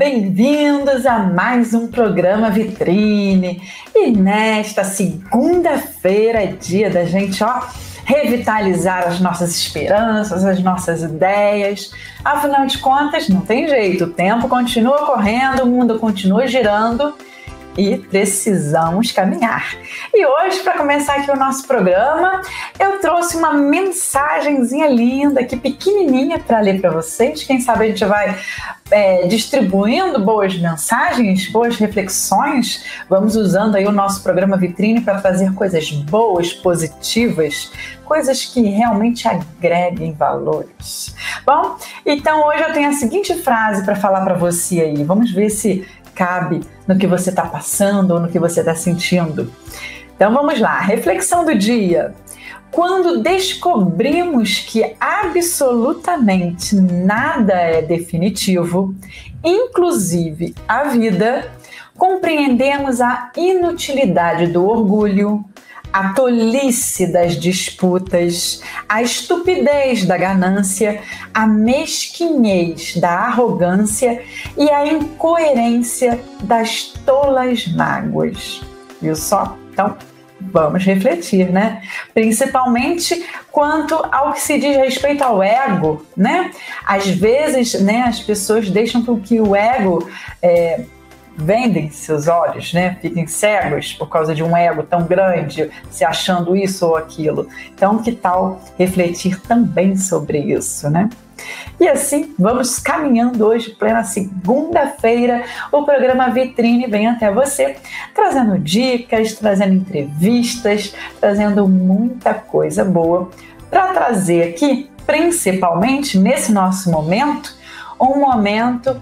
Bem-vindos a mais um programa Vitrine. E nesta segunda-feira é dia da gente, ó, revitalizar as nossas esperanças, as nossas ideias. Afinal de contas, não tem jeito, o tempo continua correndo, o mundo continua girando e precisamos caminhar. E hoje, para começar aqui o nosso programa, eu trouxe uma mensagenzinha linda, aqui pequenininha para ler para vocês. Quem sabe a gente vai é, distribuindo boas mensagens, boas reflexões. Vamos usando aí o nosso programa Vitrine para trazer coisas boas, positivas, coisas que realmente agreguem valores. Bom, então hoje eu tenho a seguinte frase para falar para você aí. Vamos ver se cabe no que você está passando ou no que você está sentindo. Então vamos lá, reflexão do dia. Quando descobrimos que absolutamente nada é definitivo, inclusive a vida, compreendemos a inutilidade do orgulho, a tolice das disputas, a estupidez da ganância, a mesquinhez da arrogância e a incoerência das tolas mágoas. Viu só? Então, vamos refletir, né? Principalmente quanto ao que se diz respeito ao ego, né? Às vezes, né, as pessoas deixam com que o ego é, vendem seus olhos, né? Fiquem cegos por causa de um ego tão grande, se achando isso ou aquilo. Então, que tal refletir também sobre isso, né? E assim, vamos caminhando hoje, plena segunda-feira. O programa Vitrine vem até você, trazendo dicas, trazendo entrevistas, trazendo muita coisa boa para trazer aqui, principalmente nesse nosso momento, um momento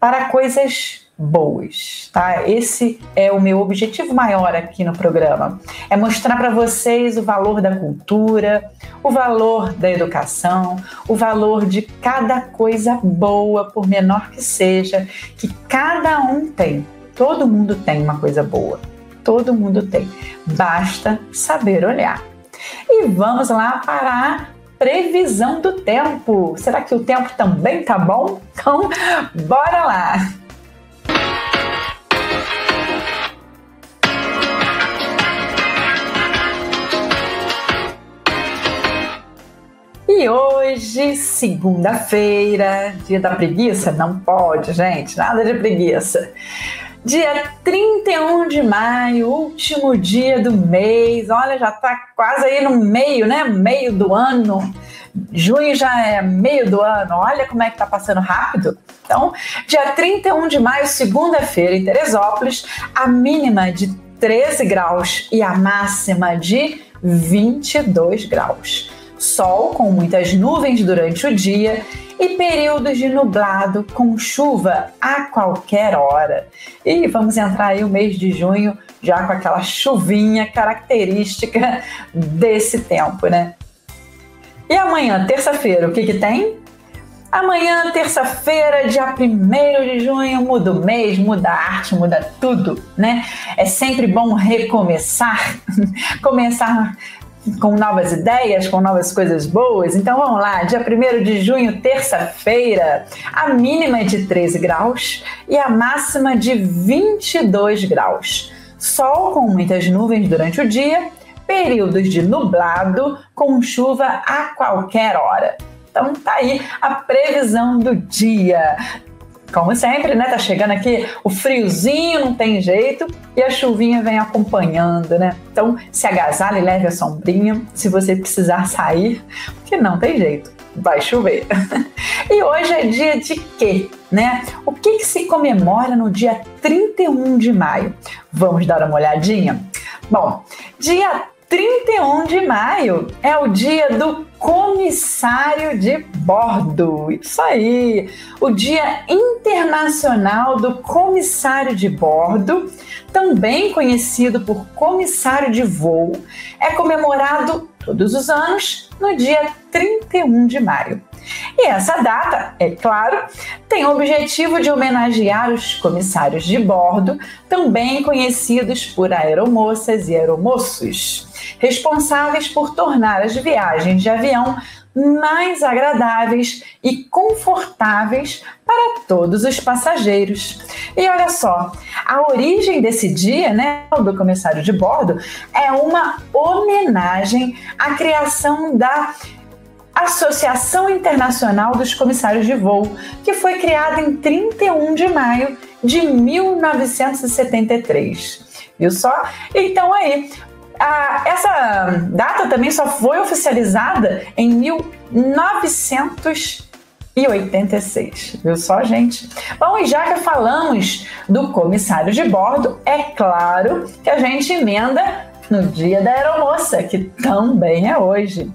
para coisas boas, tá? Esse é o meu objetivo maior aqui no programa, é mostrar para vocês o valor da cultura, o valor da educação, o valor de cada coisa boa, por menor que seja, que cada um tem. Todo mundo tem uma coisa boa. Todo mundo tem. Basta saber olhar. E vamos lá para a previsão do tempo. Será que o tempo também tá bom? Então, bora lá. E hoje, segunda-feira, dia da preguiça? Não pode, gente, nada de preguiça. Dia 31 de maio, último dia do mês. Olha, já tá quase aí no meio, né? Meio do ano. Junho já é meio do ano. Olha como é que tá passando rápido. Então, dia 31 de maio, segunda-feira, em Teresópolis, a mínima de 13 graus e a máxima de 22 graus sol com muitas nuvens durante o dia e períodos de nublado com chuva a qualquer hora. E vamos entrar aí o mês de junho já com aquela chuvinha característica desse tempo, né? E amanhã, terça-feira, o que que tem? Amanhã, terça-feira, dia 1 de junho, muda o mês, muda a arte, muda tudo, né? É sempre bom recomeçar, começar com novas ideias, com novas coisas boas. Então vamos lá, dia 1 de junho, terça-feira, a mínima é de 13 graus e a máxima de 22 graus. Sol com muitas nuvens durante o dia, períodos de nublado com chuva a qualquer hora. Então tá aí a previsão do dia. Como sempre, né? Tá chegando aqui o friozinho, não tem jeito, e a chuvinha vem acompanhando, né? Então, se agasalhe, leve a sombrinha, se você precisar sair, porque não tem jeito, vai chover. e hoje é dia de quê, né? O que, que se comemora no dia 31 de maio? Vamos dar uma olhadinha? Bom, dia 31 de maio é o dia do comissário de bordo. Isso aí! O Dia Internacional do Comissário de Bordo, também conhecido por comissário de voo, é comemorado todos os anos no dia 31 de maio. E essa data, é claro, tem o objetivo de homenagear os comissários de bordo, também conhecidos por aeromoças e aeromoços responsáveis por tornar as viagens de avião mais agradáveis e confortáveis para todos os passageiros. E olha só, a origem desse dia, né, do comissário de bordo, é uma homenagem à criação da Associação Internacional dos Comissários de Voo, que foi criada em 31 de maio de 1973. Viu só? Então aí, a, essa data também só foi oficializada em 1986. Viu só, gente? Bom, e já que falamos do comissário de bordo, é claro que a gente emenda no dia da aeromoça, que também é hoje.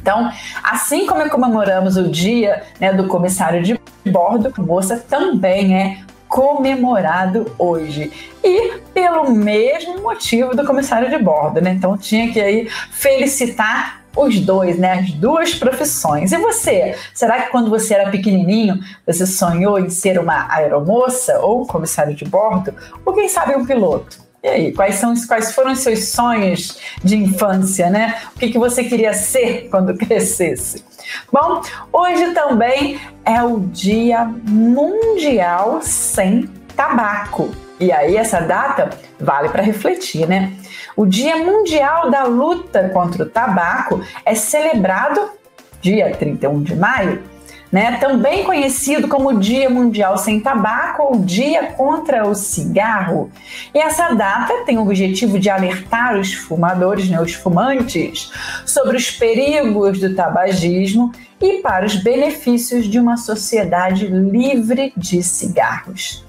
Então, assim como comemoramos o dia né, do comissário de bordo, moça também é comemorado hoje. E pelo mesmo motivo do comissário de bordo, né? Então tinha que aí felicitar os dois, né? As duas profissões. E você? Será que quando você era pequenininho, você sonhou em ser uma aeromoça ou um comissário de bordo? Ou quem sabe um piloto? E aí, quais, são, quais foram os seus sonhos de infância, né? O que, que você queria ser quando crescesse? Bom, hoje também é o Dia Mundial Sem Tabaco. E aí, essa data vale para refletir, né? O Dia Mundial da Luta contra o Tabaco é celebrado dia 31 de maio né? também conhecido como Dia Mundial Sem Tabaco ou Dia contra o Cigarro. E essa data tem o objetivo de alertar os fumadores, né, os fumantes, sobre os perigos do tabagismo e para os benefícios de uma sociedade livre de cigarros.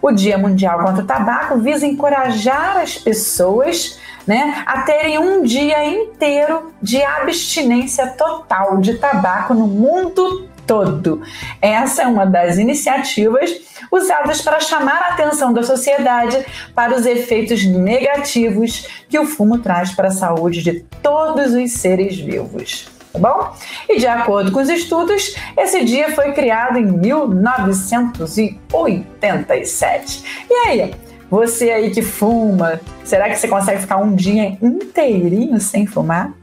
O Dia Mundial contra o Tabaco visa encorajar as pessoas né, a terem um dia inteiro de abstinência total de tabaco no mundo todo. Essa é uma das iniciativas usadas para chamar a atenção da sociedade para os efeitos negativos que o fumo traz para a saúde de todos os seres vivos. Tá bom? E de acordo com os estudos, esse dia foi criado em 1987. E aí, você aí que fuma, será que você consegue ficar um dia inteirinho sem fumar?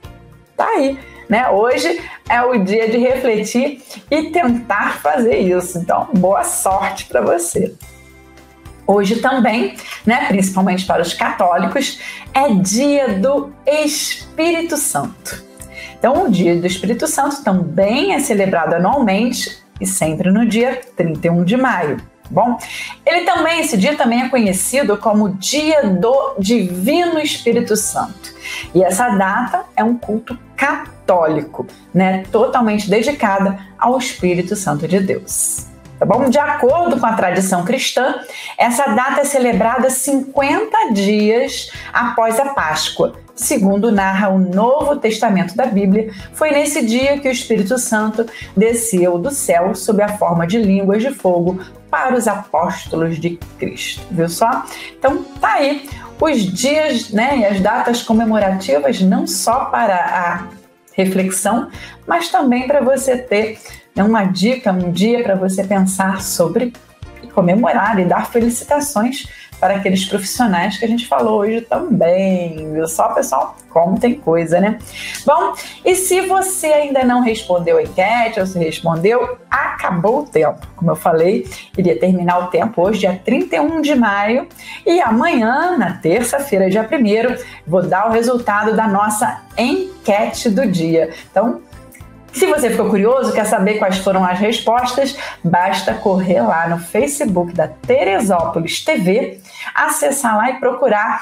Tá aí né? Hoje é o dia de refletir e tentar fazer isso. Então, boa sorte para você. Hoje também, né, principalmente para os católicos, é dia do Espírito Santo. Então, o dia do Espírito Santo também é celebrado anualmente e sempre no dia 31 de maio. Bom, ele também, esse dia também é conhecido como Dia do Divino Espírito Santo. E essa data é um culto católico, né, totalmente dedicada ao Espírito Santo de Deus. Tá bom? De acordo com a tradição cristã, essa data é celebrada 50 dias após a Páscoa. Segundo narra o Novo Testamento da Bíblia, foi nesse dia que o Espírito Santo desceu do céu sob a forma de línguas de fogo para os apóstolos de Cristo. Viu só? Então tá aí os dias né, e as datas comemorativas, não só para a reflexão, mas também para você ter né, uma dica, um dia para você pensar sobre comemorar e dar felicitações para aqueles profissionais que a gente falou hoje também, viu só, pessoal? Como tem coisa, né? Bom, e se você ainda não respondeu a enquete, ou se respondeu, acabou o tempo. Como eu falei, iria terminar o tempo hoje, dia 31 de maio, e amanhã, na terça-feira, dia 1 vou dar o resultado da nossa enquete do dia. Então, se você ficou curioso, quer saber quais foram as respostas, basta correr lá no Facebook da Teresópolis TV, acessar lá e procurar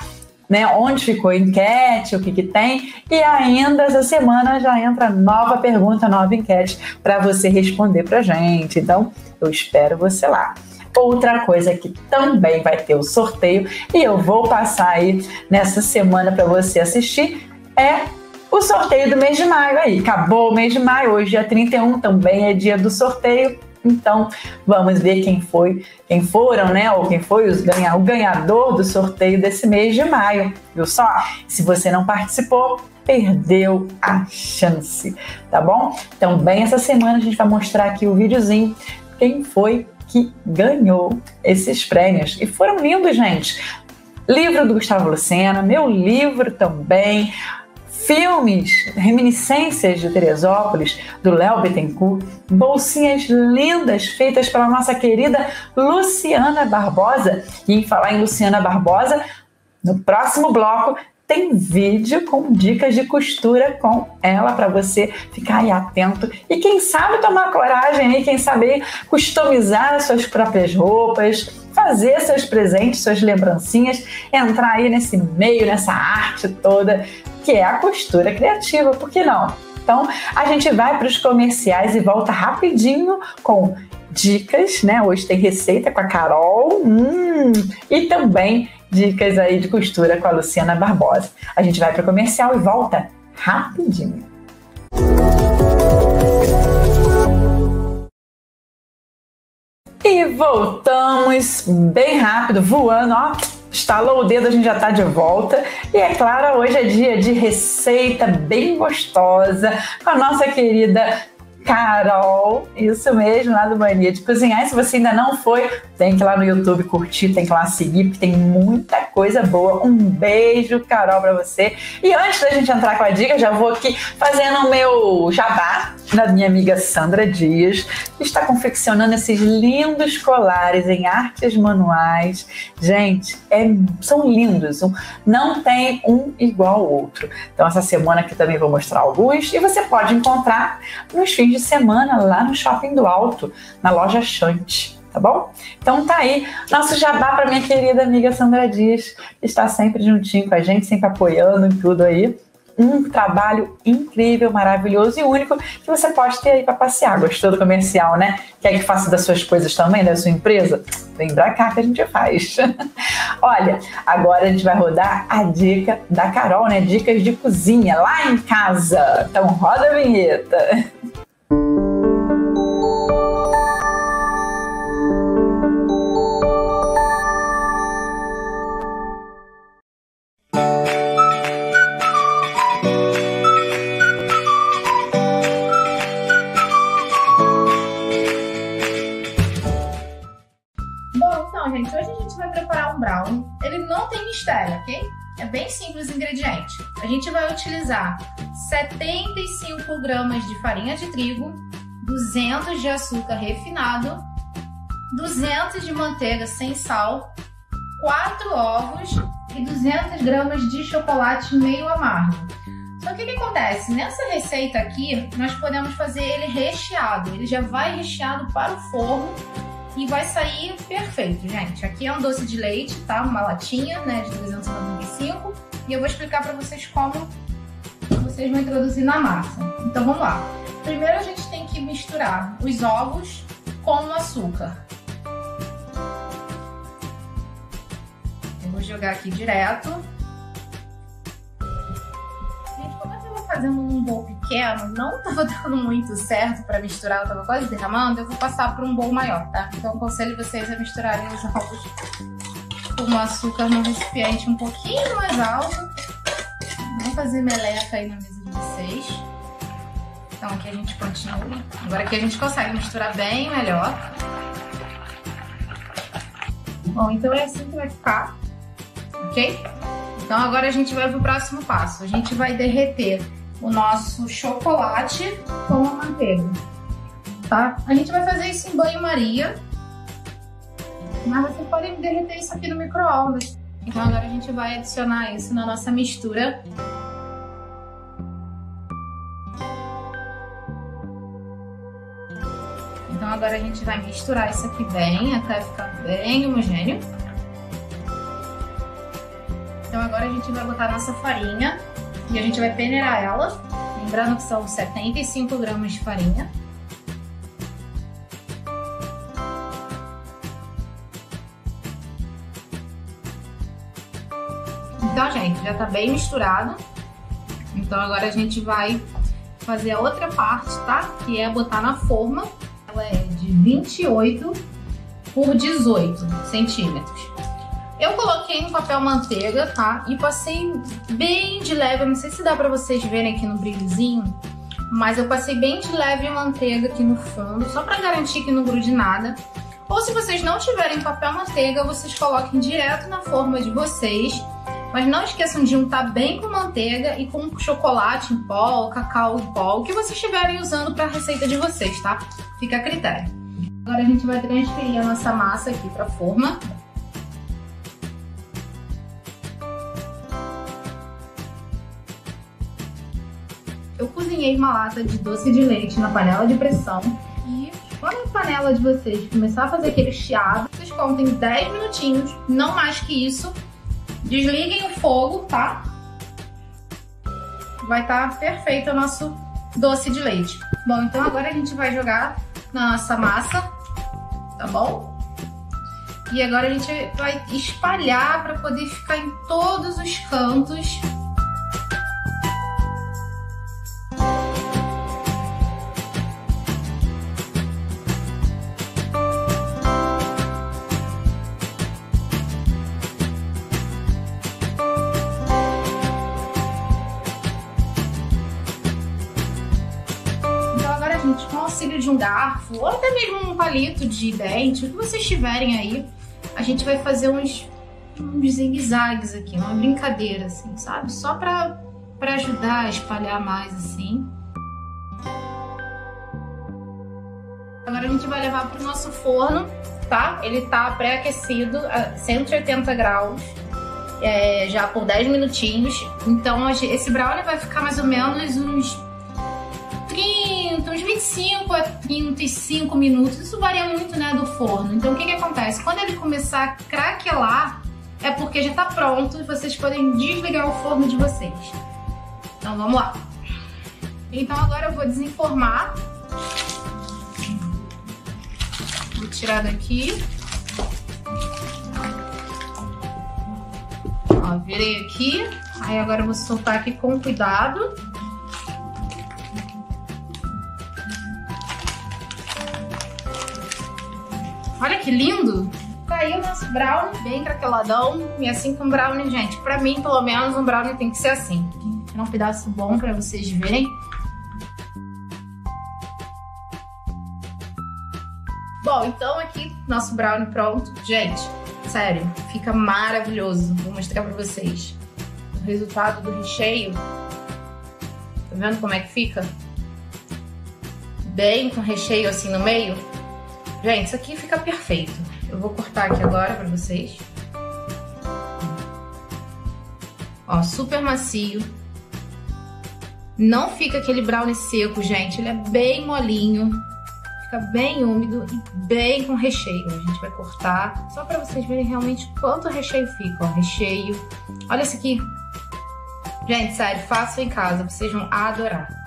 né, onde ficou a enquete, o que, que tem, e ainda essa semana já entra nova pergunta, nova enquete para você responder para gente. Então, eu espero você lá. Outra coisa que também vai ter o sorteio e eu vou passar aí nessa semana para você assistir é o sorteio do mês de maio aí. Acabou o mês de maio, hoje dia 31 também é dia do sorteio. Então, vamos ver quem foi, quem foram, né? Ou quem foi os ganha, o ganhador do sorteio desse mês de maio. Viu só? Se você não participou, perdeu a chance, tá bom? Então, bem essa semana a gente vai mostrar aqui o videozinho quem foi que ganhou esses prêmios. E foram lindos, gente. livro do Gustavo Lucena, meu livro também, filmes, reminiscências de Teresópolis, do Léo Bittencourt, bolsinhas lindas feitas pela nossa querida Luciana Barbosa. E em falar em Luciana Barbosa, no próximo bloco tem vídeo com dicas de costura com ela para você ficar aí atento e quem sabe tomar coragem e quem sabe customizar as suas próprias roupas, fazer seus presentes, suas lembrancinhas, entrar aí nesse meio, nessa arte toda que é a costura criativa, por que não? Então, a gente vai para os comerciais e volta rapidinho com dicas, né? Hoje tem receita com a Carol hum, e também dicas aí de costura com a Luciana Barbosa. A gente vai para o comercial e volta rapidinho. E voltamos bem rápido, voando, ó. Estalou o dedo, a gente já está de volta. E é claro, hoje é dia de receita bem gostosa com a nossa querida Carol, isso mesmo, lá do Mania de Cozinhar. E se você ainda não foi, tem que ir lá no YouTube curtir, tem que ir lá seguir, porque tem muita coisa boa. Um beijo, Carol, para você. E antes da gente entrar com a dica, já vou aqui fazendo o meu jabá da minha amiga Sandra Dias, que está confeccionando esses lindos colares em artes manuais. Gente, é, são lindos, não tem um igual ao outro. Então, essa semana aqui também vou mostrar alguns e você pode encontrar nos fins de semana lá no Shopping do Alto, na loja Chante tá bom? Então tá aí, nosso jabá para minha querida amiga Sandra Dias, que está sempre juntinho com a gente, sempre apoiando em tudo aí um trabalho incrível, maravilhoso e único que você pode ter aí para passear. Gostou do comercial, né? Quer que faça das suas coisas também, da sua empresa? Vem pra cá que a gente faz. Olha, agora a gente vai rodar a dica da Carol, né? Dicas de cozinha lá em casa. Então roda a vinheta. A gente vai utilizar 75 gramas de farinha de trigo, 200 de açúcar refinado, 200 de manteiga sem sal, 4 ovos e 200 gramas de chocolate meio amargo. Só que o que acontece? Nessa receita aqui, nós podemos fazer ele recheado. Ele já vai recheado para o forno e vai sair perfeito, gente. Aqui é um doce de leite, tá? Uma latinha, né, de 295 e eu vou explicar para vocês como vocês vão introduzir na massa. Então vamos lá. Primeiro a gente tem que misturar os ovos com o açúcar. Eu vou jogar aqui direto. Gente, como eu tava fazendo um bowl pequeno, não tava dando muito certo para misturar, eu tava quase derramando, eu vou passar para um bowl maior, tá? Então aconselho vocês a misturarem os ovos com o açúcar no recipiente um pouquinho mais alto. Não fazer meleca aí na mesa de vocês. Então aqui a gente continua. Agora aqui a gente consegue misturar bem melhor. Bom, então é assim que vai ficar, ok? Então agora a gente vai pro próximo passo. A gente vai derreter o nosso chocolate com a manteiga, tá? A gente vai fazer isso em banho-maria, mas você pode derreter isso aqui no micro-ondas. Então agora a gente vai adicionar isso na nossa mistura. Então agora a gente vai misturar isso aqui bem, até ficar bem homogêneo. Então agora a gente vai botar a nossa farinha e a gente vai peneirar ela. Lembrando que são 75 gramas de farinha. Então, gente, já tá bem misturado. Então agora a gente vai fazer a outra parte, tá? Que é botar na forma. Ela é de 28 por 18 centímetros. Eu coloquei um papel manteiga, tá? E passei bem de leve, não sei se dá pra vocês verem aqui no brilhozinho, mas eu passei bem de leve manteiga aqui no fundo, só pra garantir que não grude nada. Ou se vocês não tiverem papel manteiga, vocês coloquem direto na forma de vocês. Mas não esqueçam de untar bem com manteiga e com chocolate em pó, cacau em pó, o que vocês estiverem usando para a receita de vocês, tá? Fica a critério. Agora a gente vai transferir a nossa massa aqui para a forma. Eu cozinhei uma lata de doce de leite na panela de pressão e quando a panela de vocês começar a fazer aquele chiado, vocês contem 10 minutinhos, não mais que isso. Desliguem o fogo, tá? Vai estar tá perfeito o nosso doce de leite. Bom, então agora a gente vai jogar na nossa massa, tá bom? E agora a gente vai espalhar para poder ficar em todos os cantos garfo ou até mesmo um palito de dente, o que vocês tiverem aí, a gente vai fazer uns, uns zigue-zagues aqui, uma brincadeira, assim, sabe? Só pra, pra ajudar a espalhar mais, assim. Agora a gente vai levar pro nosso forno, tá? Ele tá pré-aquecido a 180 graus. É, já por 10 minutinhos. Então esse brownie vai ficar mais ou menos uns 30, uns 25 a 35 minutos. Isso varia muito, né, do forno. Então, o que que acontece? Quando ele começar a craquelar, é porque já tá pronto e vocês podem desligar o forno de vocês. Então, vamos lá. Então, agora eu vou desenformar. Vou tirar daqui. Ó, virei aqui. Aí agora eu vou soltar aqui com cuidado. Olha que lindo! Tá aí o nosso brownie, bem craqueladão. E assim com brownie, gente, pra mim, pelo menos, um brownie tem que ser assim. Tirar um pedaço bom pra vocês verem. Bom, então aqui, nosso brownie pronto. Gente, sério, fica maravilhoso. Vou mostrar pra vocês o resultado do recheio. Tá vendo como é que fica? Bem com recheio assim no meio. Gente, isso aqui fica perfeito. Eu vou cortar aqui agora pra vocês. Ó, super macio. Não fica aquele brownie seco, gente. Ele é bem molinho. Fica bem úmido e bem com recheio. A gente vai cortar só pra vocês verem realmente quanto recheio fica. Ó, recheio. Olha esse aqui. Gente, sério, façam em casa. Vocês vão adorar.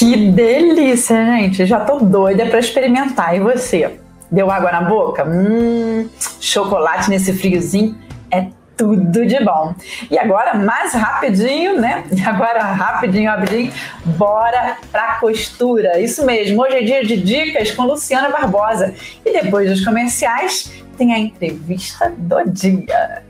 Que delícia, gente! Já tô doida para experimentar. E você? Deu água na boca? Hum, chocolate nesse friozinho é tudo de bom. E agora, mais rapidinho, né? Agora, rapidinho, rapidinho, bora pra costura. Isso mesmo, hoje é dia de dicas com Luciana Barbosa. E depois dos comerciais, tem a entrevista do dia.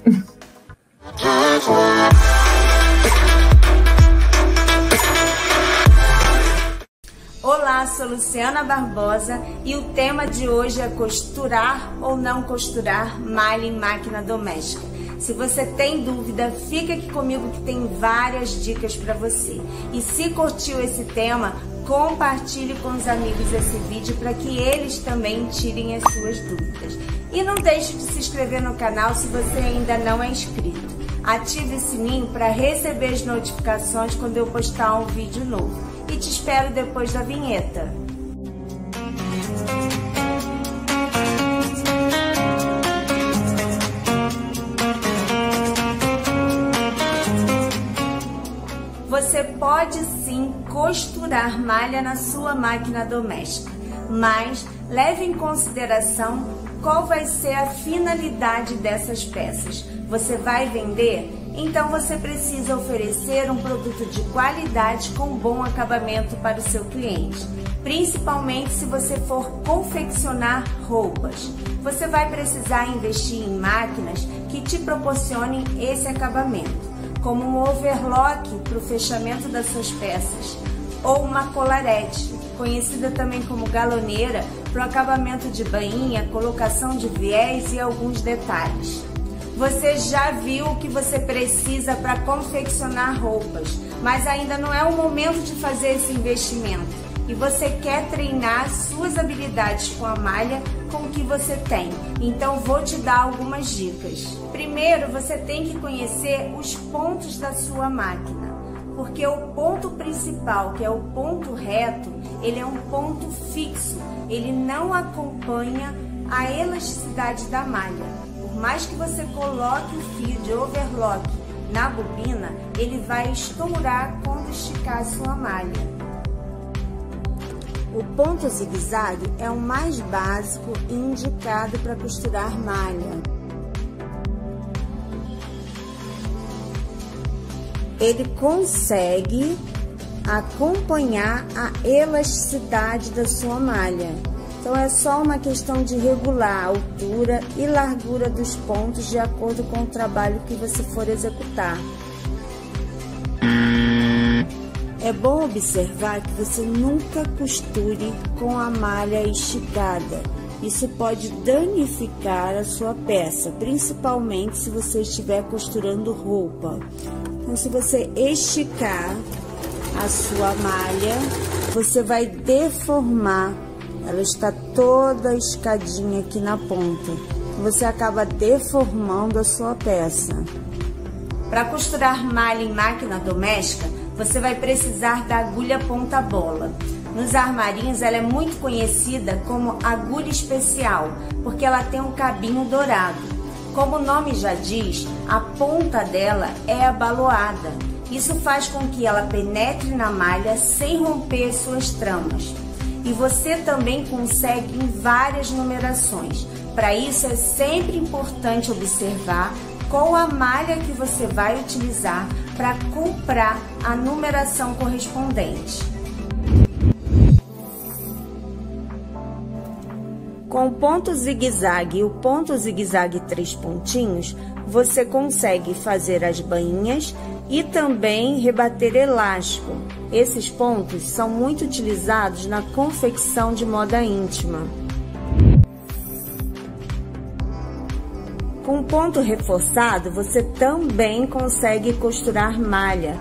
Olá, sou Luciana Barbosa e o tema de hoje é costurar ou não costurar malha em máquina doméstica. Se você tem dúvida, fica aqui comigo que tem várias dicas para você. E se curtiu esse tema, compartilhe com os amigos esse vídeo para que eles também tirem as suas dúvidas. E não deixe de se inscrever no canal se você ainda não é inscrito. Ative o sininho para receber as notificações quando eu postar um vídeo novo e te espero depois da vinheta. Você pode sim costurar malha na sua máquina doméstica, mas leve em consideração qual vai ser a finalidade dessas peças. Você vai vender então você precisa oferecer um produto de qualidade com bom acabamento para o seu cliente, principalmente se você for confeccionar roupas. Você vai precisar investir em máquinas que te proporcionem esse acabamento, como um overlock para o fechamento das suas peças, ou uma colarete, conhecida também como galoneira, para o acabamento de bainha, colocação de viés e alguns detalhes. Você já viu o que você precisa para confeccionar roupas, mas ainda não é o momento de fazer esse investimento e você quer treinar suas habilidades com a malha com o que você tem. Então vou te dar algumas dicas. Primeiro, você tem que conhecer os pontos da sua máquina, porque o ponto principal, que é o ponto reto, ele é um ponto fixo, ele não acompanha a elasticidade da malha. Mais que você coloque o fio de overlock na bobina, ele vai estourar quando esticar sua malha. O ponto zigue-zague é o mais básico e indicado para costurar malha. Ele consegue acompanhar a elasticidade da sua malha. Então é só uma questão de regular a altura e largura dos pontos de acordo com o trabalho que você for executar. É bom observar que você nunca costure com a malha esticada. Isso pode danificar a sua peça, principalmente se você estiver costurando roupa. Então, se você esticar a sua malha, você vai deformar. Ela está toda escadinha aqui na ponta. Você acaba deformando a sua peça. Para costurar malha em máquina doméstica, você vai precisar da agulha ponta bola. Nos armarinhos ela é muito conhecida como agulha especial, porque ela tem um cabinho dourado. Como o nome já diz, a ponta dela é abaloada. Isso faz com que ela penetre na malha sem romper suas tramas. E você também consegue em várias numerações. Para isso é sempre importante observar qual a malha que você vai utilizar para comprar a numeração correspondente. Com o ponto zigue-zague e o ponto zigue-zague três pontinhos, você consegue fazer as bainhas e também rebater elástico. Esses pontos são muito utilizados na confecção de moda íntima. Com ponto reforçado, você também consegue costurar malha.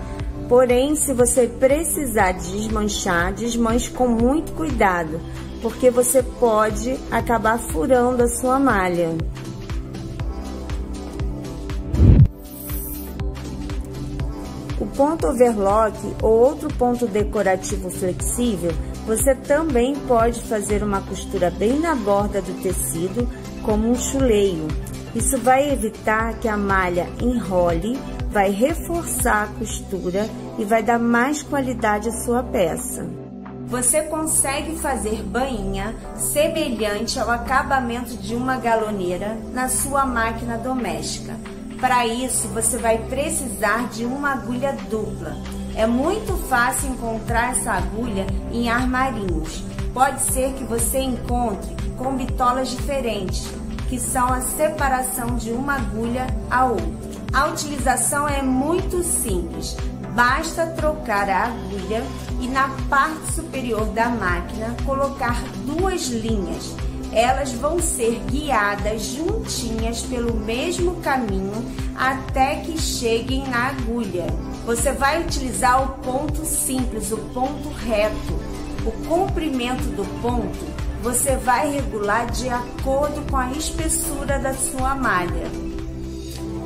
Porém, se você precisar desmanchar, desmanche com muito cuidado, porque você pode acabar furando a sua malha. Ponto overlock ou outro ponto decorativo flexível, você também pode fazer uma costura bem na borda do tecido, como um chuleio. Isso vai evitar que a malha enrole, vai reforçar a costura e vai dar mais qualidade à sua peça. Você consegue fazer bainha semelhante ao acabamento de uma galoneira na sua máquina doméstica. Para isso, você vai precisar de uma agulha dupla. É muito fácil encontrar essa agulha em armarinhos. Pode ser que você encontre com bitolas diferentes, que são a separação de uma agulha a outra. A utilização é muito simples, basta trocar a agulha e na parte superior da máquina colocar duas linhas. Elas vão ser guiadas juntinhas pelo mesmo caminho até que cheguem na agulha. Você vai utilizar o ponto simples, o ponto reto. O comprimento do ponto você vai regular de acordo com a espessura da sua malha.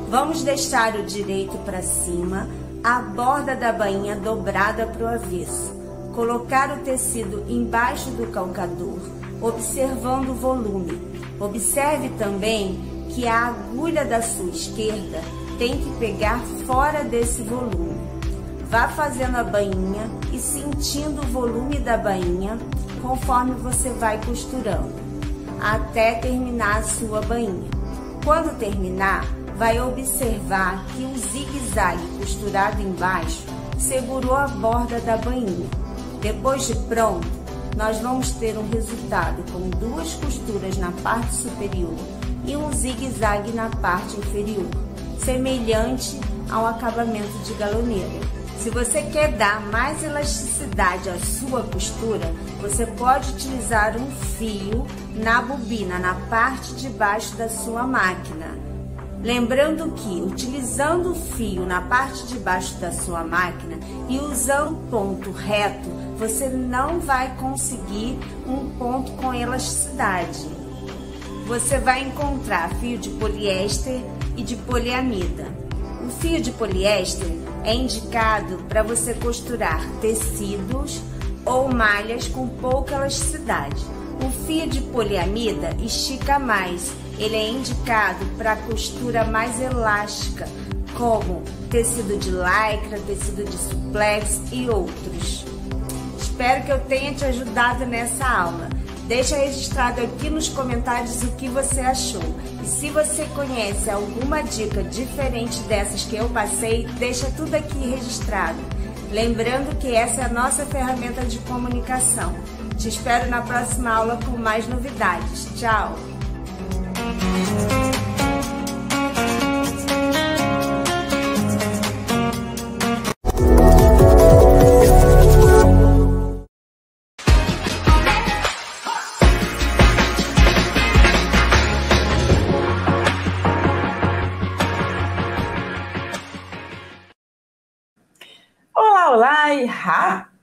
Vamos deixar o direito para cima, a borda da bainha dobrada para o avesso. Colocar o tecido embaixo do calcador, observando o volume. Observe também que a agulha da sua esquerda tem que pegar fora desse volume. Vá fazendo a bainha e sentindo o volume da bainha conforme você vai costurando, até terminar a sua bainha. Quando terminar, vai observar que o zigue-zague costurado embaixo segurou a borda da bainha. Depois de pronto, nós vamos ter um resultado com duas costuras na parte superior e um zigue-zague na parte inferior, semelhante ao acabamento de galoneira. Se você quer dar mais elasticidade à sua costura, você pode utilizar um fio na bobina, na parte de baixo da sua máquina. Lembrando que utilizando o fio na parte de baixo da sua máquina e usando ponto reto, você não vai conseguir um ponto com elasticidade. Você vai encontrar fio de poliéster e de poliamida. O fio de poliéster é indicado para você costurar tecidos ou malhas com pouca elasticidade. O fio de poliamida estica mais ele é indicado para costura mais elástica, como tecido de lycra, tecido de suplex e outros. Espero que eu tenha te ajudado nessa aula. Deixa registrado aqui nos comentários o que você achou. E se você conhece alguma dica diferente dessas que eu passei, deixa tudo aqui registrado. Lembrando que essa é a nossa ferramenta de comunicação. Te espero na próxima aula com mais novidades. Tchau! Olá, olá e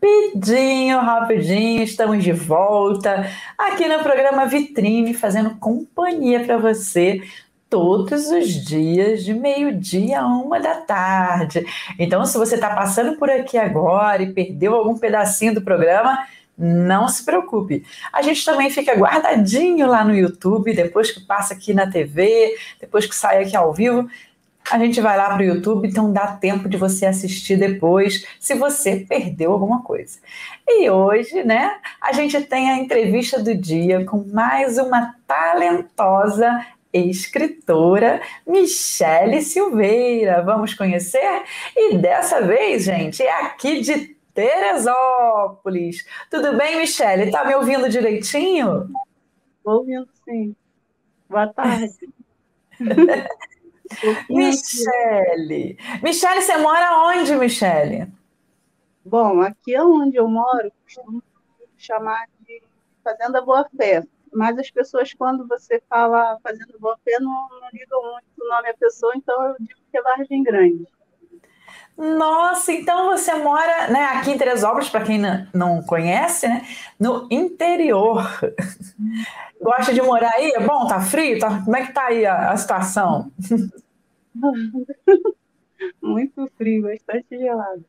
rapidinho, rapidinho, estamos de volta aqui no programa Vitrine, fazendo companhia para você todos os dias, de meio-dia a uma da tarde. Então, se você está passando por aqui agora e perdeu algum pedacinho do programa, não se preocupe. A gente também fica guardadinho lá no YouTube, depois que passa aqui na TV, depois que sai aqui ao vivo a gente vai lá para o YouTube, então dá tempo de você assistir depois, se você perdeu alguma coisa. E hoje, né, a gente tem a entrevista do dia com mais uma talentosa escritora Michele Silveira. Vamos conhecer? E dessa vez, gente, é aqui de Teresópolis. Tudo bem, Michele? Tá me ouvindo direitinho? Ouvindo, sim. Boa tarde. Michele. Michele, você mora onde, Michele? Bom, aqui é onde eu moro, costumo chamar de Fazenda Boa Fé. Mas as pessoas, quando você fala Fazenda Boa Fé, não, não ligam muito o nome à pessoa, então eu digo que é Vargem Grande. Nossa, então você mora né, aqui em Teresópolis, para quem não conhece, né, no interior. Gosta de morar aí? É bom? Tá frio? Tá, como é que tá aí a, a situação? Muito frio, bastante gelado.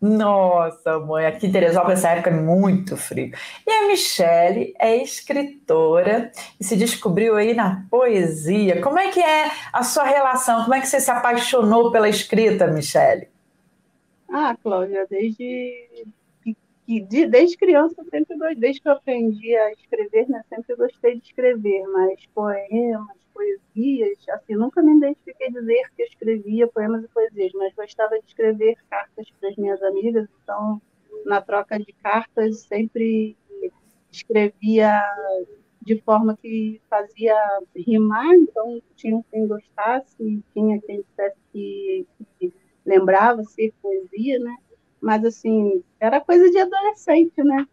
Nossa, mãe, aqui em Teresópolis essa época é muito frio. E a Michele é escritora e se descobriu aí na poesia. Como é que é a sua relação? Como é que você se apaixonou pela escrita, Michele? Ah, Cláudia, desde desde criança eu sempre gostei, desde que eu aprendi a escrever, né, sempre gostei de escrever, mas poemas, poesias, assim, nunca me identifiquei dizer que eu escrevia poemas e poesias, mas gostava de escrever cartas para as minhas amigas, então, na troca de cartas, sempre escrevia de forma que fazia rimar, então tinha quem gostasse, tinha quem dissesse que, que lembrava ser poesia, né? Mas, assim, era coisa de adolescente, né?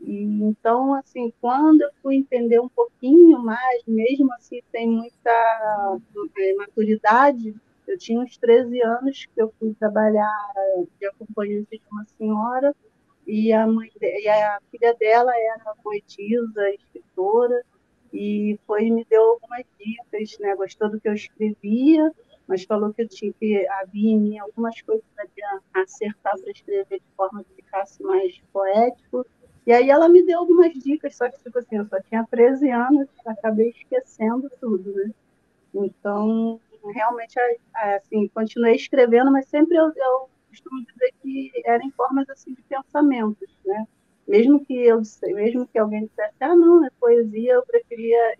E, então, assim, quando eu fui entender um pouquinho mais, mesmo assim, sem muita é, maturidade, eu tinha uns 13 anos que eu fui trabalhar de acompanhante de uma senhora e a, mãe, e a filha dela era poetisa, escritora, e foi me deu algumas dicas, né? Gostou do que eu escrevia, mas falou que eu tinha que havia em mim algumas coisas para acertar para escrever de forma que ficasse mais poético e aí ela me deu algumas dicas, só que, tipo assim, eu só tinha 13 anos, acabei esquecendo tudo, né? Então, realmente, assim, continuei escrevendo, mas sempre eu, eu costumo dizer que eram formas, assim, de pensamentos, né? Mesmo que eu mesmo que alguém dissesse, ah, não, é poesia, eu preferia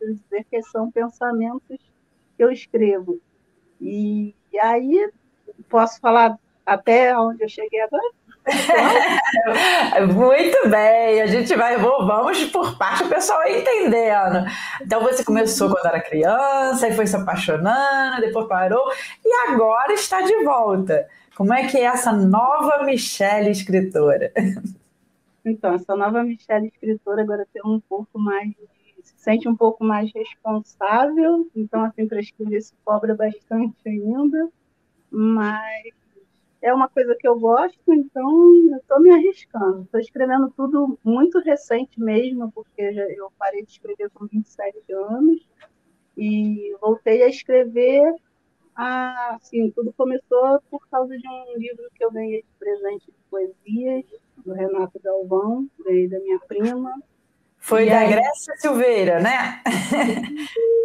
dizer que são pensamentos que eu escrevo. E, e aí, posso falar até onde eu cheguei agora? Muito bem, a gente vai, vamos por parte, o pessoal entendendo. Então você começou quando era criança e foi se apaixonando, depois parou e agora está de volta. Como é que é essa nova Michelle escritora? Então, essa nova Michelle escritora agora tem um pouco mais se sente um pouco mais responsável, então assim para escrever se cobra bastante ainda, mas é uma coisa que eu gosto, então eu estou me arriscando. Estou escrevendo tudo muito recente mesmo, porque eu parei de escrever com 27 anos e voltei a escrever. Assim, tudo começou por causa de um livro que eu ganhei de presente de poesias, do Renato Galvão, ganhei da minha prima. Foi e da aí... Grécia Silveira, né?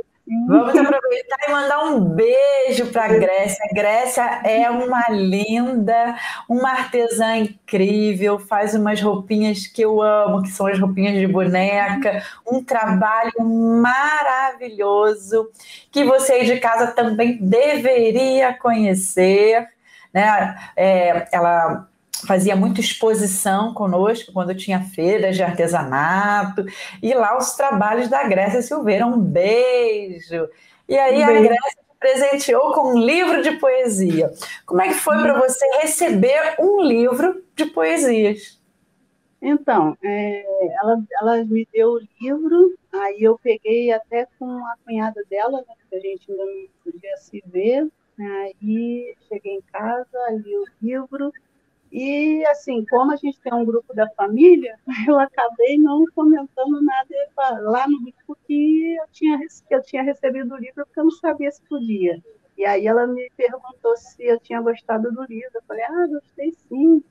Vamos aproveitar e mandar um beijo para a Grécia. A Grécia é uma linda, uma artesã incrível, faz umas roupinhas que eu amo, que são as roupinhas de boneca, um trabalho maravilhoso que você aí de casa também deveria conhecer. Né? É, ela fazia muita exposição conosco quando tinha feiras de artesanato, e lá os trabalhos da Grécia Silveira. Um beijo! E aí um a Grécia presenteou com um livro de poesia. Como é que foi para você receber um livro de poesias? Então, é, ela, ela me deu o livro, aí eu peguei até com a cunhada dela, né, que a gente ainda não podia se ver, aí cheguei em casa, li o livro, e, assim, como a gente tem um grupo da família, eu acabei não comentando nada lá no grupo que eu tinha, eu tinha recebido o livro, porque eu não sabia se podia. E aí ela me perguntou se eu tinha gostado do livro. Eu falei, ah, gostei sim.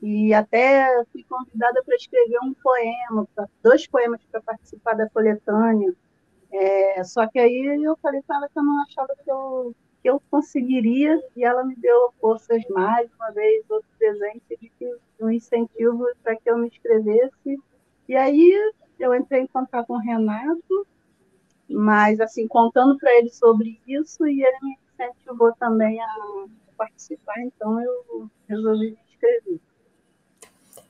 E até fui convidada para escrever um poema, dois poemas para participar da coletânea. É, só que aí eu falei para ela que eu não achava que eu que eu conseguiria, e ela me deu forças mais uma vez, outro presente de que um incentivo para que eu me inscrevesse. E aí eu entrei em contato com o Renato, mas assim, contando para ele sobre isso, e ele me incentivou também a participar, então eu resolvi me inscrever.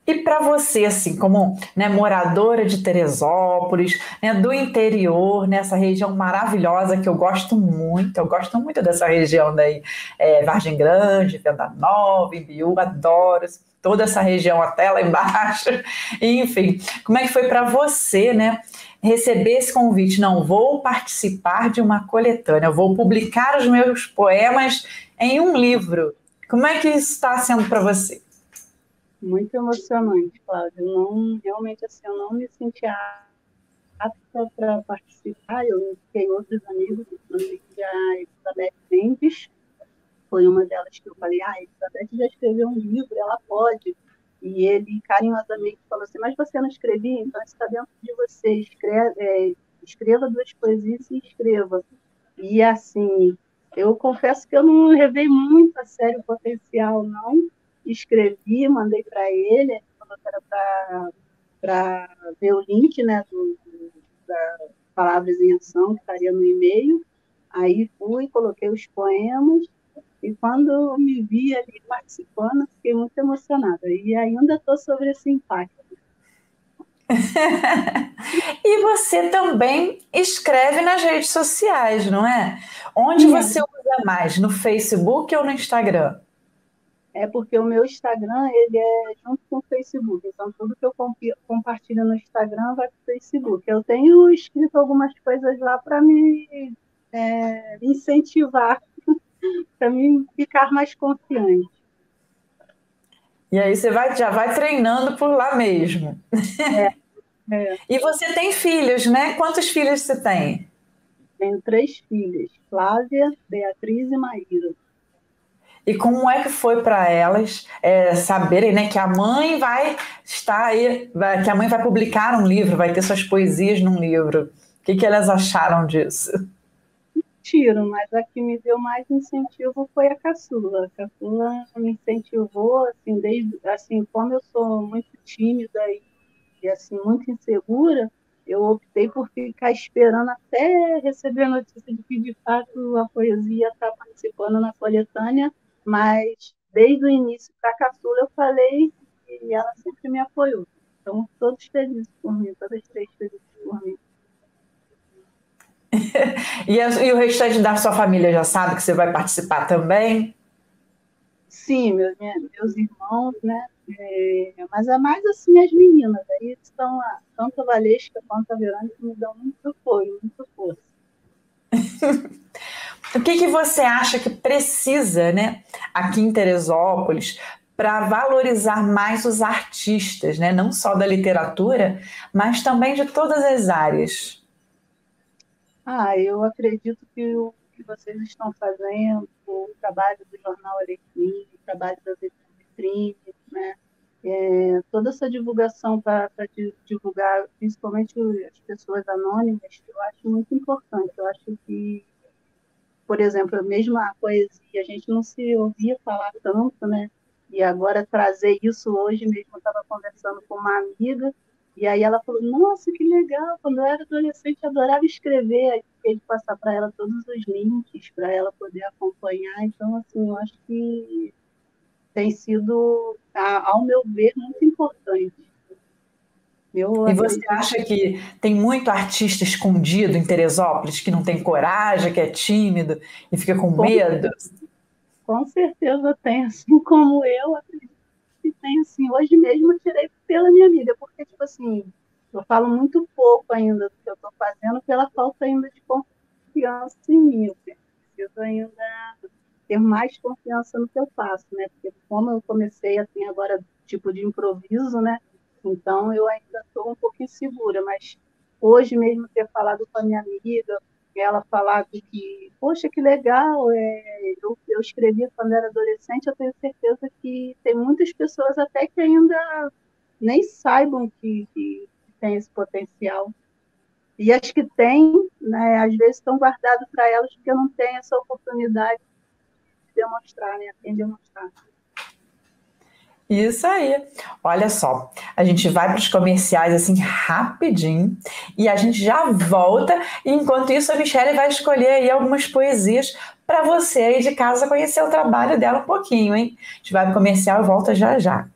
E para você, assim, como né, moradora de Teresópolis, né, do interior, nessa região maravilhosa que eu gosto muito, eu gosto muito dessa região daí, é, Vargem Grande, Venda Nova, Ibiú, adoro toda essa região até lá embaixo. Enfim, como é que foi para você, né? Receber esse convite, não vou participar de uma coletânea, vou publicar os meus poemas em um livro. Como é que isso está sendo para você? Muito emocionante, Cláudia. Não, realmente, assim, eu não me sentia apta para participar. Eu fiquei outros amigos, inclusive a Elizabeth Mendes, foi uma delas que eu falei, ah, a Elizabeth já escreveu um livro, ela pode. E ele carinhosamente falou assim, mas você não escrevia? Então está dentro de você, é, escreva duas poesias e escreva. E assim, eu confesso que eu não levei muito a sério o potencial, não, escrevi, mandei para ele, ele falou que era para ver o link né, do, da Palavras em Ação, que estaria no e-mail. Aí fui, coloquei os poemas, e quando me vi ali participando, fiquei muito emocionada. E ainda estou sobre esse impacto. e você também escreve nas redes sociais, não é? Onde Sim. você usa mais? No Facebook ou no Instagram? É porque o meu Instagram ele é junto com o Facebook. Então, tudo que eu compartilho no Instagram vai para o Facebook. Eu tenho escrito algumas coisas lá para me é, incentivar, para me ficar mais confiante. E aí você vai, já vai treinando por lá mesmo. É, é. E você tem filhos, né? Quantos filhos você tem? Tenho três filhas, Flávia, Beatriz e Maíra. E como é que foi para elas é, saberem né, que a mãe vai estar aí, vai, que a mãe vai publicar um livro, vai ter suas poesias num livro? O que, que elas acharam disso? Tiro, mas a que me deu mais incentivo foi a caçula. A caçula me incentivou, assim, desde, assim, como eu sou muito tímida e, assim, muito insegura, eu optei por ficar esperando até receber a notícia de que, de fato, a poesia está participando na coletânea mas desde o início para a caçula eu falei e ela sempre me apoiou. Então, todos felizes por mim, todas três felizes por mim. e, a, e, o restante da sua família já sabe que você vai participar também? Sim, meus, meus irmãos, né? É, mas é mais assim as meninas. Aí estão lá, tanto a Valesca quanto a Verônica me dão muito apoio, muito força. o que, que você acha que precisa, né, aqui em Teresópolis, para valorizar mais os artistas, né, não só da literatura, mas também de todas as áreas? Ah, eu acredito que o que vocês estão fazendo, o trabalho do jornal Alecrim, o trabalho da Vitrine, né? É, toda essa divulgação para divulgar, principalmente as pessoas anônimas, eu acho muito importante. Eu acho que, por exemplo, a poesia, a gente não se ouvia falar tanto, né? E agora trazer isso hoje mesmo, eu estava conversando com uma amiga, e aí ela falou, nossa, que legal, quando eu era adolescente eu adorava escrever, aí fiquei de passar para ela todos os links, para ela poder acompanhar, então, assim, eu acho que tem sido, ao meu ver, muito importante. Eu, e você acha que tem muito artista escondido em Teresópolis que não tem coragem, que é tímido e fica com, com medo? Com certeza tem, assim como eu, acredito que tem, assim. Hoje mesmo eu tirei pela minha amiga, porque, tipo assim, eu falo muito pouco ainda do que eu estou fazendo pela falta ainda de confiança em mim. Eu preciso ainda ter mais confiança no que eu faço, né? Porque como eu comecei assim agora tipo de improviso, né? Então eu ainda estou um pouco insegura, mas hoje mesmo ter falado com a minha amiga, ela falado que, poxa, que legal, é, eu, eu escrevia quando era adolescente, eu tenho certeza que tem muitas pessoas até que ainda nem saibam que, que tem esse potencial. E as que têm, né, às vezes estão guardados para elas porque não têm essa oportunidade demonstrar, né? A demonstrar. Isso aí. Olha só, a gente vai para os comerciais assim rapidinho e a gente já volta. E enquanto isso, a Michelle vai escolher aí algumas poesias para você aí de casa conhecer o trabalho dela um pouquinho, hein? A gente vai para o comercial e volta já já.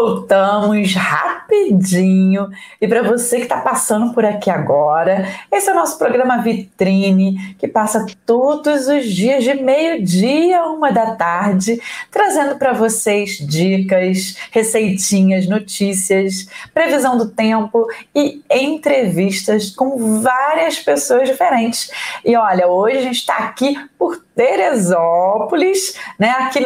Voltamos rapidinho. E para você que está passando por aqui agora, esse é o nosso programa Vitrine, que passa todos os dias de meio-dia a uma da tarde, trazendo para vocês dicas, receitinhas, notícias, previsão do tempo e entrevistas com várias pessoas diferentes. E olha, hoje a gente está aqui por Teresópolis, né? Aqui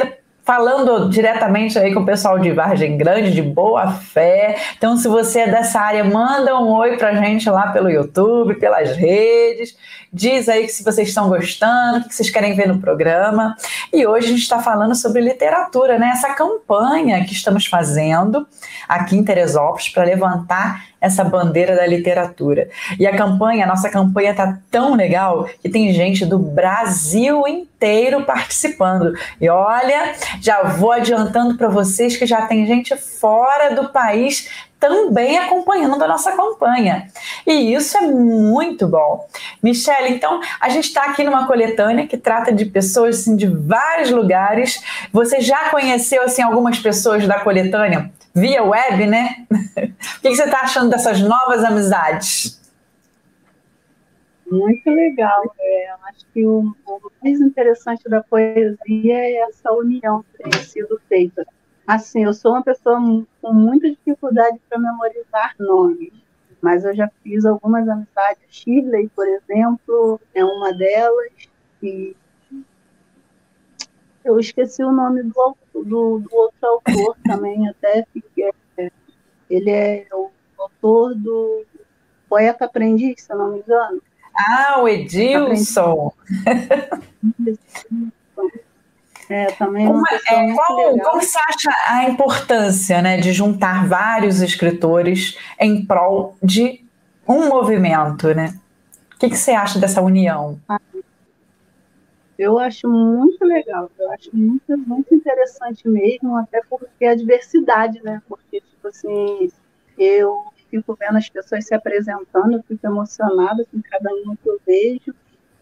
falando diretamente aí com o pessoal de Vargem Grande, de boa fé. Então, se você é dessa área, manda um oi pra gente lá pelo YouTube, pelas redes. Diz aí se vocês estão gostando, o que vocês querem ver no programa. E hoje a gente está falando sobre literatura, né? Essa campanha que estamos fazendo aqui em Teresópolis para levantar essa bandeira da literatura. E a campanha, a nossa campanha está tão legal que tem gente do Brasil inteiro participando. E olha, já vou adiantando para vocês que já tem gente fora do país também acompanhando a nossa campanha. E isso é muito bom. Michelle, então, a gente está aqui numa coletânea que trata de pessoas assim, de vários lugares. Você já conheceu assim, algumas pessoas da coletânea? Via web, né? o que você está achando dessas novas amizades? Muito legal. É, acho que o, o, mais interessante da poesia é essa união que tem sido feita. Assim, eu sou uma pessoa com muita dificuldade para memorizar nomes, mas eu já fiz algumas amizades. Shirley, por exemplo, é uma delas. E eu esqueci o nome do, do, do outro autor também, até fiquei, ele é o autor do Poeta Aprendiz, se eu não me engano. Ah, o Edilson. É, também é uma, é, qual, qual você acha a importância né, de juntar vários escritores em prol de um movimento, né? O que, que você acha dessa união? Ah, Eu acho muito legal, eu acho muito, muito interessante mesmo, até porque a diversidade, né? Porque, tipo assim, eu fico vendo as pessoas se apresentando, eu fico emocionada com cada uma que eu vejo,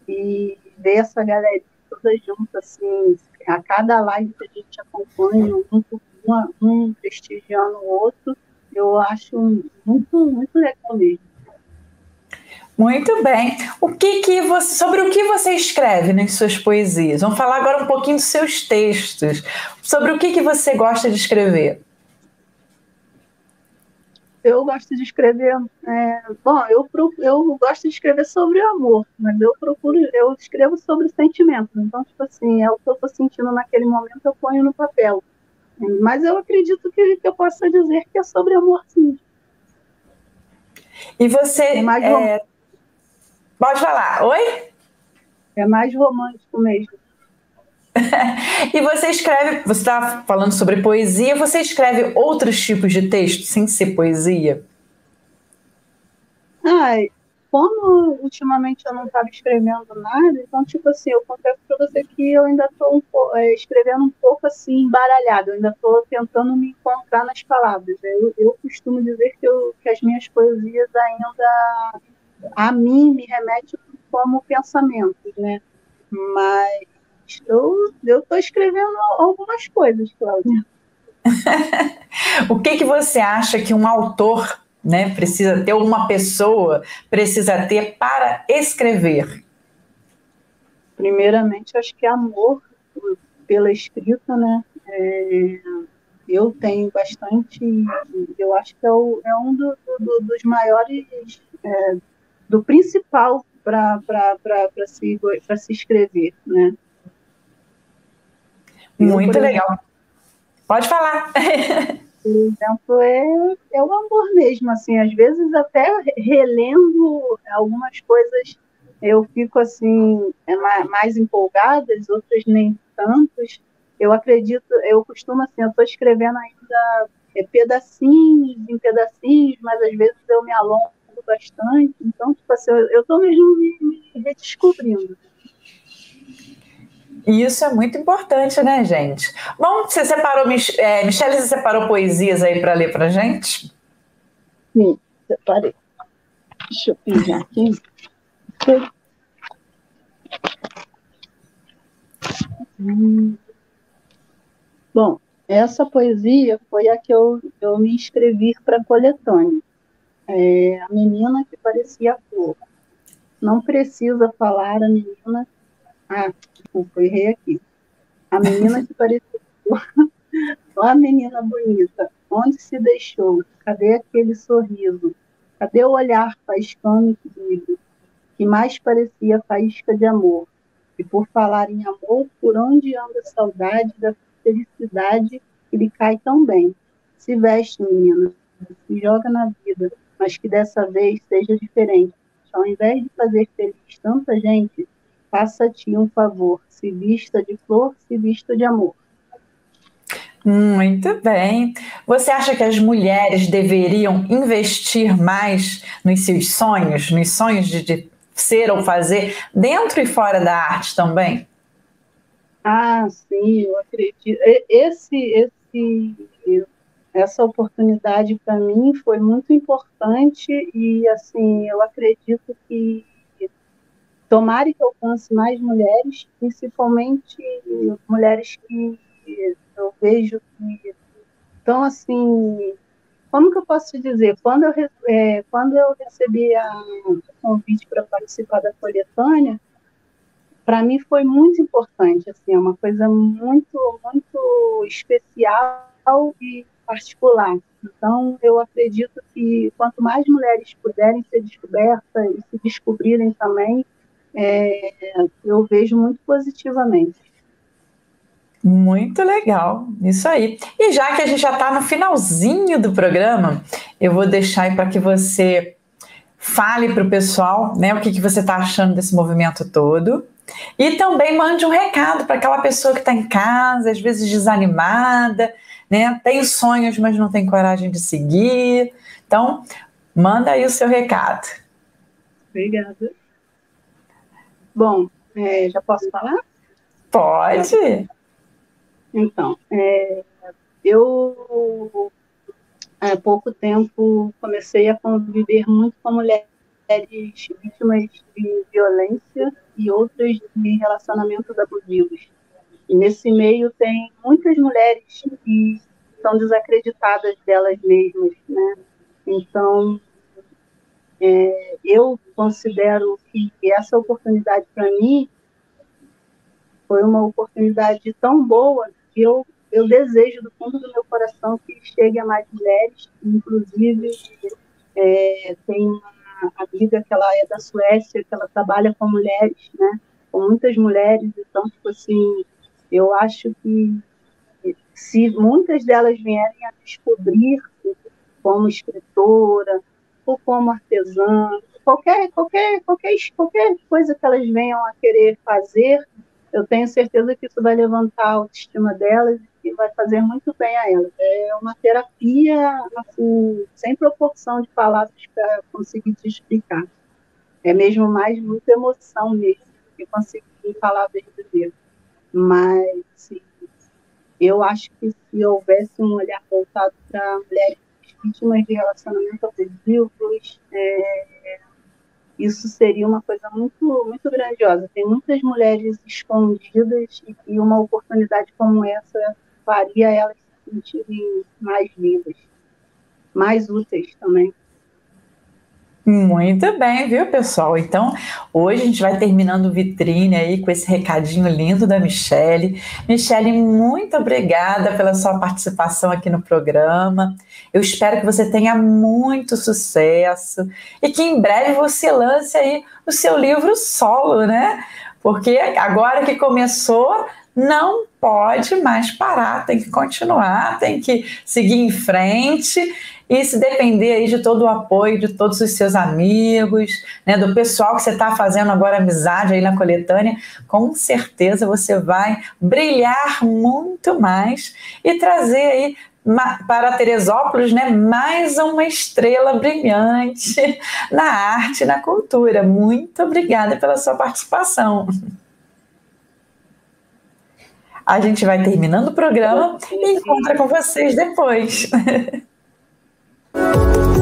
e ver essa galera toda junta, assim, a cada live que a gente acompanha, um, um, um prestigiando o outro, eu acho muito, muito legal mesmo. Muito bem. O que que você, sobre o que você escreve nas suas poesias? Vamos falar agora um pouquinho dos seus textos. Sobre o que que você gosta de escrever? Eu gosto de escrever. É, bom, eu, eu gosto de escrever sobre o amor, mas eu procuro, eu escrevo sobre sentimentos. Então, tipo assim, é o que eu estou sentindo naquele momento, eu ponho no papel. Mas eu acredito que, que eu possa dizer que é sobre amor, sim. E você. É, Pode falar. Oi? É mais romântico mesmo. e você escreve, você está falando sobre poesia, você escreve outros tipos de texto sem ser poesia? Ai, como ultimamente eu não estava escrevendo nada, então, tipo assim, eu confesso para você que eu ainda estou um é, escrevendo um pouco assim, embaralhado, eu ainda estou tentando me encontrar nas palavras. Eu, eu costumo dizer que, eu, que as minhas poesias ainda a mim me remete como pensamentos, né? Mas eu estou escrevendo algumas coisas, Cláudia. o que, que você acha que um autor né, precisa ter, uma pessoa precisa ter para escrever? Primeiramente, acho que amor pela escrita, né? É, eu tenho bastante, eu acho que é, o, é um do, do, dos maiores é, do principal para se, se escrever, né? Muito legal. Pode falar. Por exemplo, é, é o amor mesmo, assim, às vezes até relendo algumas coisas eu fico assim é mais empolgada, as outras nem tantos. Eu acredito, eu costumo assim, eu estou escrevendo ainda é, pedacinhos em pedacinhos, mas às vezes eu me alongo bastante. Então, tipo assim, eu estou mesmo me, me redescobrindo. Isso é muito importante, né, gente? Bom, você separou, é, Michelle, você separou poesias aí para ler para gente? Sim, separei. Deixa eu pegar aqui. Bom, essa poesia foi a que eu, eu me inscrevi para a coletânea é, a menina que parecia flor. Não precisa falar a menina. Ah, desculpa, errei aqui. A menina que parecia flor. Ó, a menina bonita, onde se deixou? Cadê aquele sorriso? Cadê o olhar faiscando comigo? Que mais parecia faísca de amor. E por falar em amor, por onde anda a saudade da felicidade que lhe cai tão bem? Se veste, menina, se joga na vida, mas que dessa vez seja diferente. Ao invés de fazer feliz tanta gente, faça-te um favor, se vista de flor, se vista de amor. Muito bem. Você acha que as mulheres deveriam investir mais nos seus sonhos, nos sonhos de, de ser ou fazer, dentro e fora da arte também? Ah, sim, eu acredito. Esse, esse essa oportunidade para mim foi muito importante e assim eu acredito que tomara que alcance mais mulheres, principalmente mulheres que eu vejo que estão assim como que eu posso te dizer? Quando eu, é, quando eu recebi a, o convite para participar da coletânea, para mim foi muito importante, assim, é uma coisa muito, muito especial e particular. Então, eu acredito que quanto mais mulheres puderem ser descobertas e se descobrirem também, é, eu vejo muito positivamente. Muito legal, isso aí. E já que a gente já está no finalzinho do programa, eu vou deixar para que você fale para o pessoal né, o que, que você está achando desse movimento todo. E também mande um recado para aquela pessoa que está em casa, às vezes desanimada, né? Tem sonhos, mas não tem coragem de seguir. Então, manda aí o seu recado. Obrigada. Bom, é, já posso falar? Pode. Então, é, eu há pouco tempo comecei a conviver muito com mulheres vítimas de violência e outras de relacionamentos abusivos. E nesse meio tem muitas mulheres que são desacreditadas delas mesmas, né? Então, é, eu considero que essa oportunidade para mim foi uma oportunidade tão boa que eu eu desejo do fundo do meu coração que chegue a mais mulheres, inclusive é, tem uma amiga que ela é da Suécia, que ela trabalha com mulheres, né, com muitas mulheres, então, tipo assim, eu acho que se muitas delas vierem a descobrir como escritora ou como artesã, qualquer, qualquer, qualquer, qualquer coisa que elas venham a querer fazer, eu tenho certeza que isso vai levantar a autoestima delas e vai fazer muito bem a elas. É uma terapia assim, sem proporção de palavras para conseguir te explicar. É mesmo mais muita emoção mesmo que conseguir em palavras dizer. Mas sim, eu acho que se houvesse um olhar voltado para mulheres vítimas de relacionamento abusivos, é, isso seria uma coisa muito, muito grandiosa. Tem muitas mulheres escondidas e, e uma oportunidade como essa faria elas se sentirem mais vivas, mais úteis também. Muito bem, viu, pessoal? Então, hoje a gente vai terminando vitrine aí com esse recadinho lindo da Michele. Michele, muito obrigada pela sua participação aqui no programa. Eu espero que você tenha muito sucesso e que em breve você lance aí o seu livro solo, né? Porque agora que começou, não pode mais parar, tem que continuar, tem que seguir em frente e se depender aí de todo o apoio de todos os seus amigos, né, do pessoal que você está fazendo agora amizade aí na coletânea, com certeza você vai brilhar muito mais e trazer aí para Teresópolis, né, mais uma estrela brilhante na arte e na cultura. Muito obrigada pela sua participação. A gente vai terminando o programa e encontra com vocês depois. Thank you.